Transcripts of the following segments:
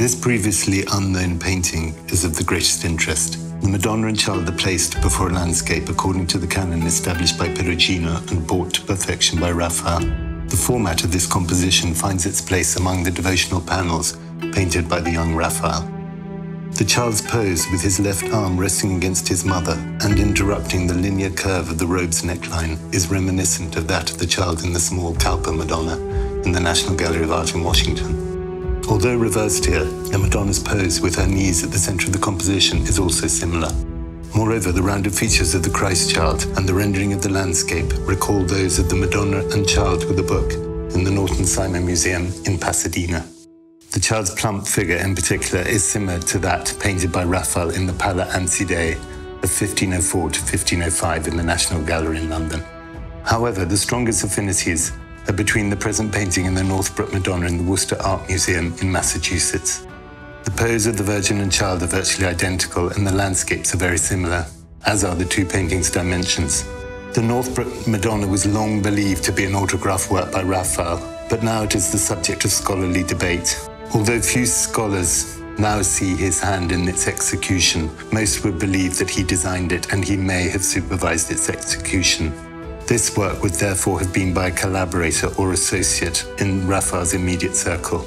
This previously unknown painting is of the greatest interest. The Madonna and Child are placed before a landscape according to the canon established by Perugino and brought to perfection by Raphael. The format of this composition finds its place among the devotional panels painted by the young Raphael. The child's pose with his left arm resting against his mother and interrupting the linear curve of the robe's neckline is reminiscent of that of the child in the small Talpa Madonna in the National Gallery of Art in Washington. Although reversed here, the Madonna's pose with her knees at the center of the composition is also similar. Moreover, the rounded features of the Christ child and the rendering of the landscape recall those of the Madonna and Child with a book in the Norton Simon Museum in Pasadena. The child's plump figure in particular is similar to that painted by Raphael in the Pala Ansidei of 1504 to 1505 in the National Gallery in London. However, the strongest affinities between the present painting and the Northbrook Madonna in the Worcester Art Museum in Massachusetts. The pose of the Virgin and Child are virtually identical, and the landscapes are very similar, as are the two paintings' dimensions. The Northbrook Madonna was long believed to be an autograph work by Raphael, but now it is the subject of scholarly debate. Although few scholars now see his hand in its execution, most would believe that he designed it and he may have supervised its execution. This work would therefore have been by a collaborator or associate in Raphael's immediate circle.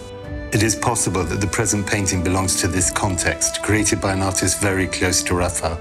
It is possible that the present painting belongs to this context, created by an artist very close to Raphael.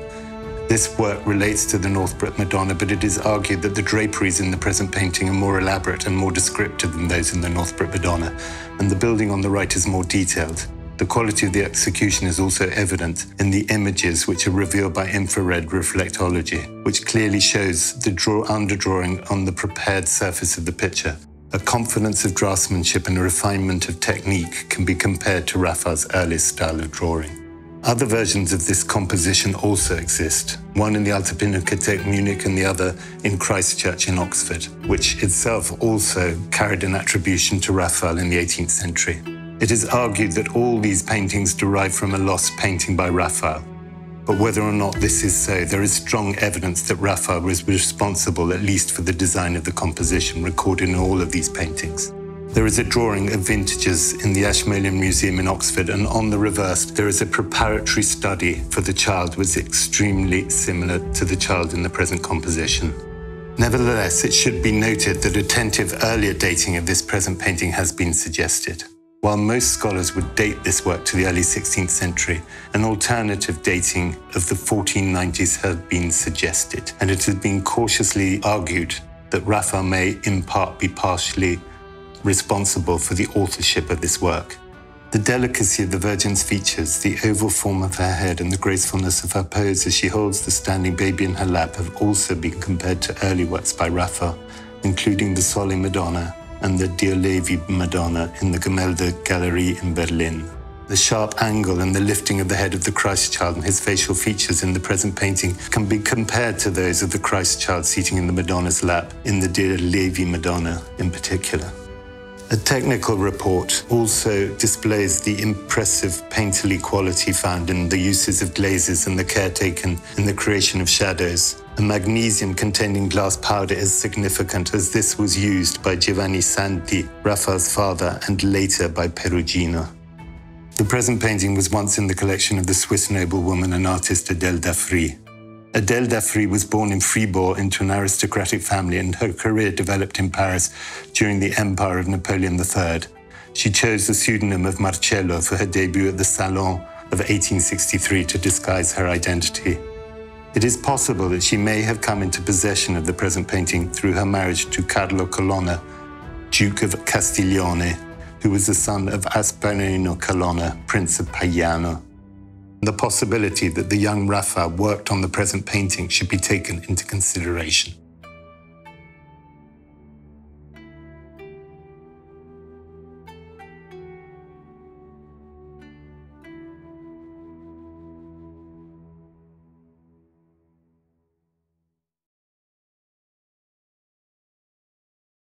This work relates to the Northbrook Madonna, but it is argued that the draperies in the present painting are more elaborate and more descriptive than those in the Northbrook Madonna, and the building on the right is more detailed. The quality of the execution is also evident in the images which are revealed by infrared reflectology, which clearly shows the draw underdrawing on the prepared surface of the picture. A confidence of draftsmanship and a refinement of technique can be compared to Raphael's earliest style of drawing. Other versions of this composition also exist, one in the Alte Pinakothek Munich and the other in Christchurch in Oxford, which itself also carried an attribution to Raphael in the 18th century. It is argued that all these paintings derive from a lost painting by Raphael, but whether or not this is so, there is strong evidence that Raphael was responsible at least for the design of the composition recorded in all of these paintings. There is a drawing of vintages in the Ashmolean Museum in Oxford, and on the reverse, there is a preparatory study for the child, which is extremely similar to the child in the present composition. Nevertheless, it should be noted that attentive earlier dating of this present painting has been suggested. While most scholars would date this work to the early 16th century, an alternative dating of the 1490s has been suggested, and it has been cautiously argued that Raphael may in part be partially responsible for the authorship of this work. The delicacy of the Virgin's features, the oval form of her head, and the gracefulness of her pose as she holds the standing baby in her lap have also been compared to early works by Raphael, including the Solly Madonna and the Diotalevi Madonna in the Gemälde Galerie in Berlin. The sharp angle and the lifting of the head of the Christ child and his facial features in the present painting can be compared to those of the Christ child seating in the Madonna's lap in the Diotalevi Madonna in particular. A technical report also displays the impressive painterly quality found in the uses of glazes and the care taken in the creation of shadows. A magnesium containing glass powder is significant as this was used by Giovanni Santi, Raphael's father, and later by Perugino. The present painting was once in the collection of the Swiss noblewoman and artist Adèle d'Affry. Adèle d'Affry was born in Fribourg into an aristocratic family, and her career developed in Paris during the empire of Napoleon III. She chose the pseudonym of Marcello for her debut at the Salon of 1863 to disguise her identity. It is possible that she may have come into possession of the present painting through her marriage to Carlo Colonna, Duke of Castiglione, who was the son of Ascanio Colonna, Prince of Paliano. The possibility that the young Raphael worked on the present painting should be taken into consideration.